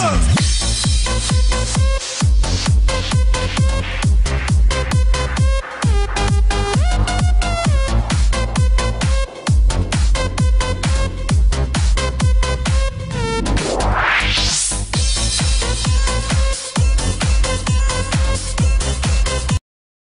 Love.